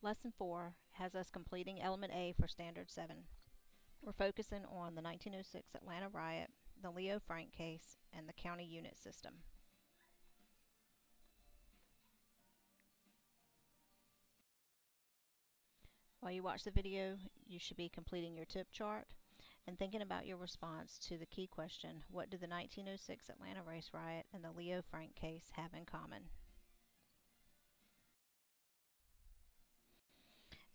Lesson 4 has us completing Element A for Standard 7. We're focusing on the 1906 Atlanta riot, the Leo Frank case, and the county unit system. While you watch the video, you should be completing your tip chart and thinking about your response to the key question, what do the 1906 Atlanta race riot and the Leo Frank case have in common?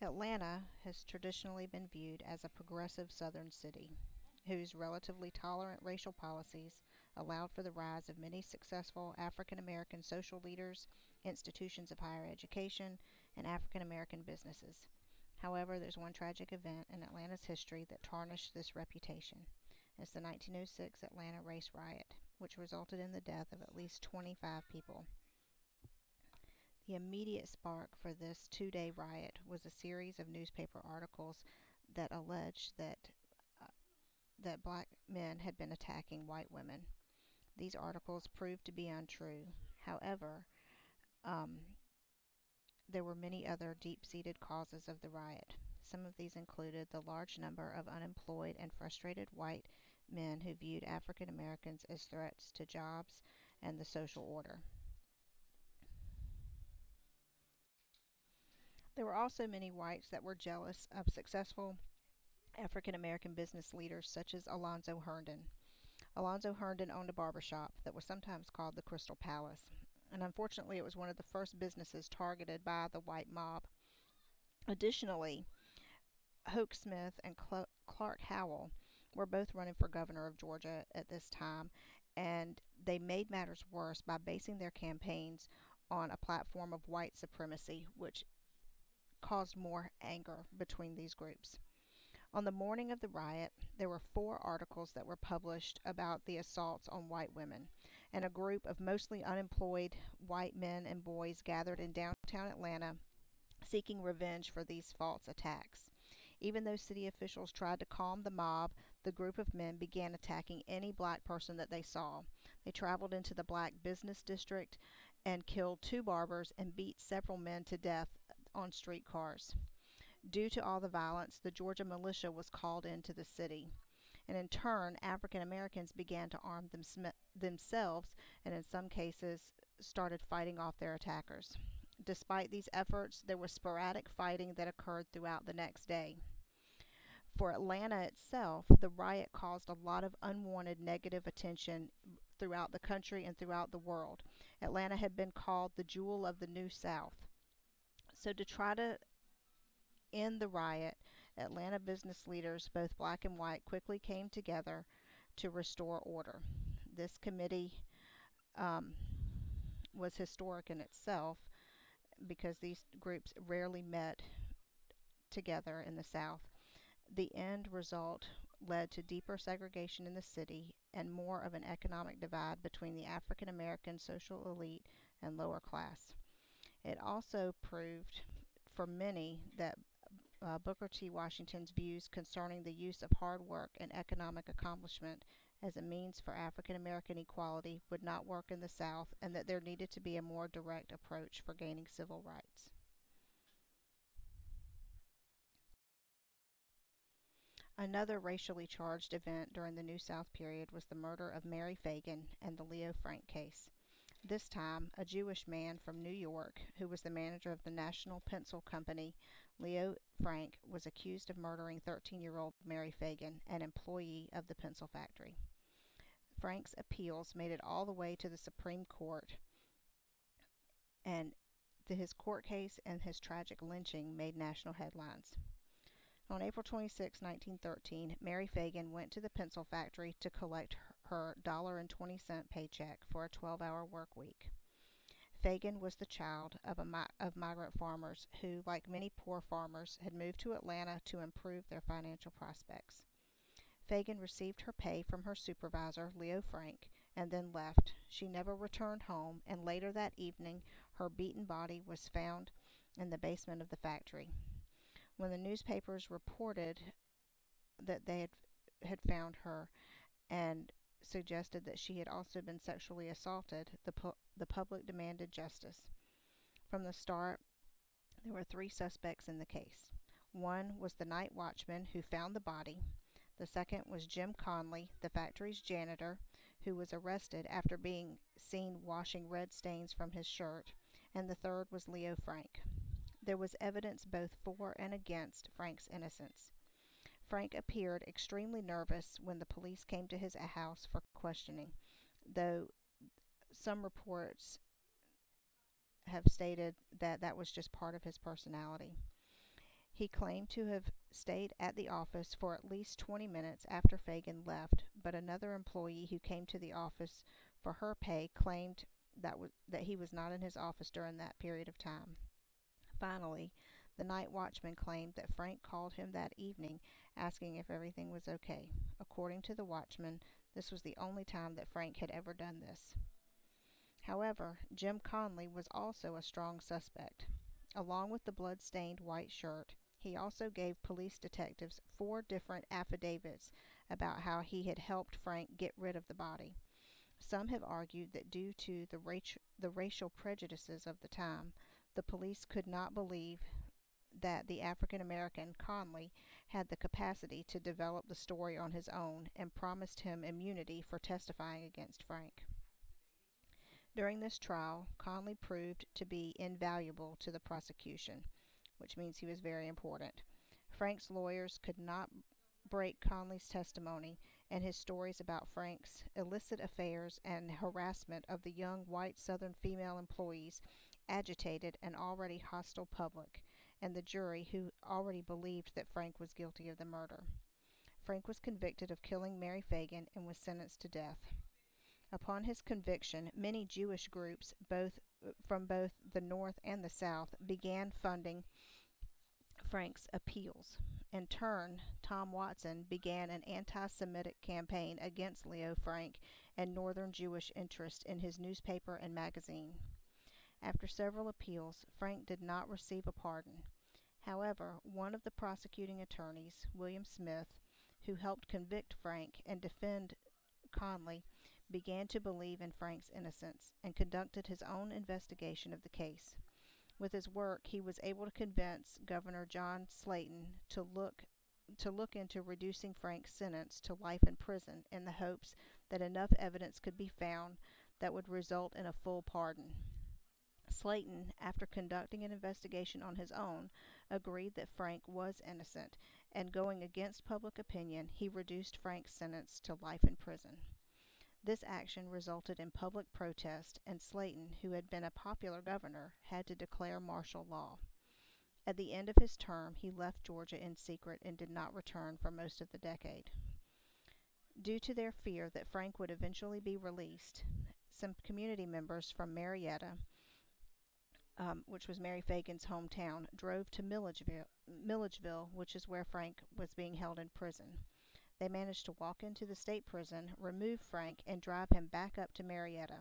Atlanta has traditionally been viewed as a progressive southern city whose relatively tolerant racial policies allowed for the rise of many successful African American social leaders, institutions of higher education, and African American businesses. However, there's one tragic event in Atlanta's history that tarnished this reputation. It's the 1906 Atlanta race riot, which resulted in the death of at least 25 people. The immediate spark for this two day riot was a series of newspaper articles that alleged that, uh, that black men had been attacking white women. These articles proved to be untrue. However, um, there were many other deep seated causes of the riot. Some of these included the large number of unemployed and frustrated white men who viewed African Americans as threats to jobs and the social order. There were also many whites that were jealous of successful African American business leaders such as Alonzo Herndon. Alonzo Herndon owned a barber shop that was sometimes called the Crystal Palace, and unfortunately, it was one of the first businesses targeted by the white mob. Additionally, Hoke Smith and Cl- Clark Howell were both running for governor of Georgia at this time, and they made matters worse by basing their campaigns on a platform of white supremacy, which caused more anger between these groups. On the morning of the riot, there were four articles that were published about the assaults on white women, and a group of mostly unemployed white men and boys gathered in downtown Atlanta seeking revenge for these false attacks. Even though city officials tried to calm the mob, the group of men began attacking any black person that they saw. They traveled into the black business district and killed two barbers and beat several men to death on streetcars. Due to all the violence, the Georgia militia was called into the city. And in turn, African Americans began to arm them themselves and, in some cases, started fighting off their attackers. Despite these efforts, there was sporadic fighting that occurred throughout the next day. For Atlanta itself, the riot caused a lot of unwanted negative attention throughout the country and throughout the world. Atlanta had been called the jewel of the New South. So, to try to end the riot, Atlanta business leaders, both black and white, quickly came together to restore order. This committee um, was historic in itself because these groups rarely met together in the South. The end result led to deeper segregation in the city and more of an economic divide between the African American social elite and lower class. It also proved for many that uh, Booker T. Washington's views concerning the use of hard work and economic accomplishment as a means for African American equality would not work in the South, and that there needed to be a more direct approach for gaining civil rights. Another racially charged event during the New South period was the murder of Mary Phagan and the Leo Frank case. This time, a Jewish man from New York, who was the manager of the National Pencil Company, Leo Frank, was accused of murdering 13 year old Mary Phagan, an employee of the pencil factory. Frank's appeals made it all the way to the Supreme Court, and the, his court case and his tragic lynching made national headlines. On April 26, 1913, Mary Phagan went to the pencil factory to collect her $1.20 paycheck for a 12 hour work week. Phagan was the child of, a of migrant farmers who, like many poor farmers, had moved to Atlanta to improve their financial prospects. Phagan received her pay from her supervisor, Leo Frank, and then left. She never returned home, and later that evening, her beaten body was found in the basement of the factory. When the newspapers reported that they had, had found her and suggested that she had also been sexually assaulted, the, pu- the public demanded justice. From the start, There were three suspects in the case. One was the night watchman who found the body. The second was Jim Conley, the factory's janitor, who was arrested after being seen washing red stains from his shirt. And the third was Leo Frank. There was evidence both for and against Frank's innocence. Frank appeared extremely nervous when the police came to his house for questioning, though some reports have stated that that was just part of his personality. He claimed to have stayed at the office for at least 20 minutes after Phagan left, but another employee who came to the office for her pay claimed that, that he was not in his office during that period of time. Finally, the night watchman claimed that Frank called him that evening asking if everything was okay. According to the watchman, this was the only time that Frank had ever done this. However, Jim Conley was also a strong suspect. Along with the blood-stained white shirt, he also gave police detectives four different affidavits about how he had helped Frank get rid of the body. Some have argued that due to the, the racial prejudices of the time, the police could not believe that the African American Conley had the capacity to develop the story on his own and promised him immunity for testifying against Frank. During this trial, Conley proved to be invaluable to the prosecution, which means he was very important. Frank's lawyers could not break Conley's testimony, and his stories about Frank's illicit affairs and harassment of the young white Southern female employees agitated an already hostile public and the jury who already believed that Frank was guilty of the murder. Frank was convicted of killing Mary Phagan and was sentenced to death. Upon his conviction, many Jewish groups, both from both the North and the South, began funding Frank's appeals. In turn, Tom Watson began an anti Semitic campaign against Leo Frank and Northern Jewish interests in his newspaper and magazine. After several appeals, Frank did not receive a pardon. However, one of the prosecuting attorneys, William Smith, who helped convict Frank and defend Conley, began to believe in Frank's innocence and conducted his own investigation of the case. With his work, he was able to convince Governor John Slaton to look to look into reducing Frank's sentence to life in prison in the hopes that enough evidence could be found that would result in a full pardon. Slaton, after conducting an investigation on his own, agreed that Frank was innocent, and going against public opinion, he reduced Frank's sentence to life in prison. This action resulted in public protest, and Slaton, who had been a popular governor, had to declare martial law. At the end of his term, he left Georgia in secret and did not return for most of the decade. Due to their fear that Frank would eventually be released, some community members from Marietta, um, which was Mary Phagan's hometown, drove to Milledgeville, Milledgeville, which is where Frank was being held in prison. They managed to walk into the state prison, remove Frank, and drive him back up to Marietta.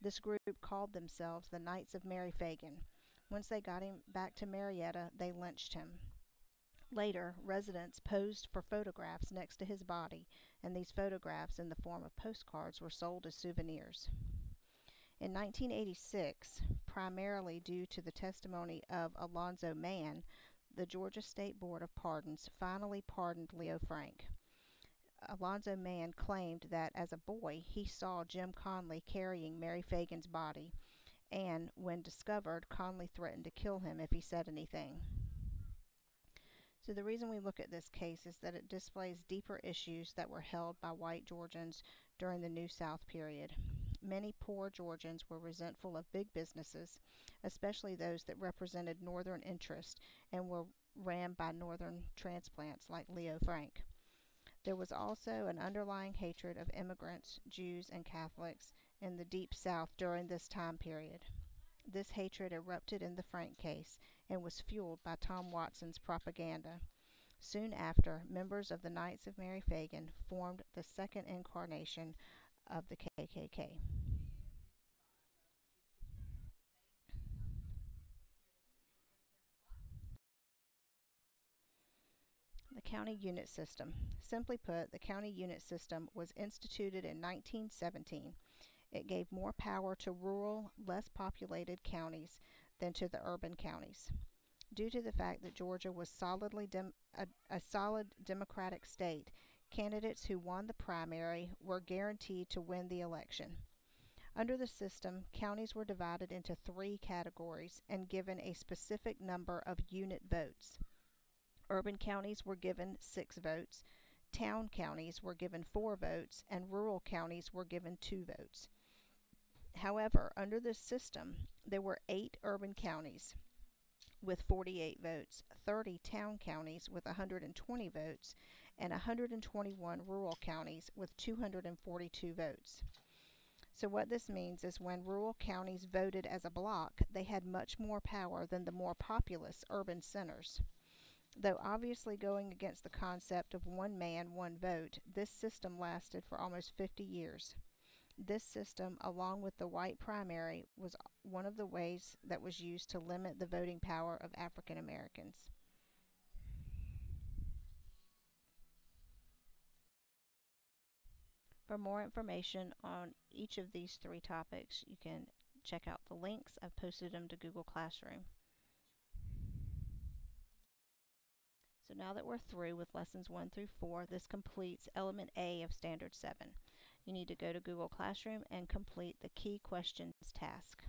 This group called themselves the Knights of Mary Phagan. Once they got him back to Marietta, they lynched him. Later, residents posed for photographs next to his body, and these photographs, in the form of postcards, were sold as souvenirs. In 1986, primarily due to the testimony of Alonzo Mann, the Georgia State Board of Pardons finally pardoned Leo Frank. Alonzo Mann claimed that as a boy he saw Jim Conley carrying Mary Phagan's body, and when discovered, Conley threatened to kill him if he said anything. So, the reason we look at this case is that it displays deeper issues that were held by white Georgians during the New South period. Many poor Georgians were resentful of big businesses, especially those that represented Northern interest and were ran by Northern transplants like Leo Frank. There was also an underlying hatred of immigrants, Jews, and Catholics in the Deep South during this time period. This hatred erupted in the Frank case and was fueled by Tom Watson's propaganda. Soon after, members of the Knights of Mary Phagan formed the second incarnation of the KKK. The county unit system. Simply put, the county unit system was instituted in 1917. It gave more power to rural, less populated counties than to the urban counties. Due to the fact that Georgia was solidly a, a solid Democratic state, candidates who won the primary were guaranteed to win the election. Under the system, counties were divided into three categories and given a specific number of unit votes. Urban counties were given six votes, town counties were given four votes, and rural counties were given two votes. However, under this system, there were eight urban counties with 48 votes, 30 town counties with 120 votes, and 121 rural counties with 242 votes. So, what this means is when rural counties voted as a block, they had much more power than the more populous urban centers. Though obviously going against the concept of one man, one vote, this system lasted for almost 50 years. This system, along with the white primary, was one of the ways that was used to limit the voting power of African Americans. For more information on each of these three topics, you can check out the links. I've posted them to Google Classroom. So now that we're through with lessons 1 through 4, this completes element A of Standard 7. You need to go to Google Classroom and complete the key questions task.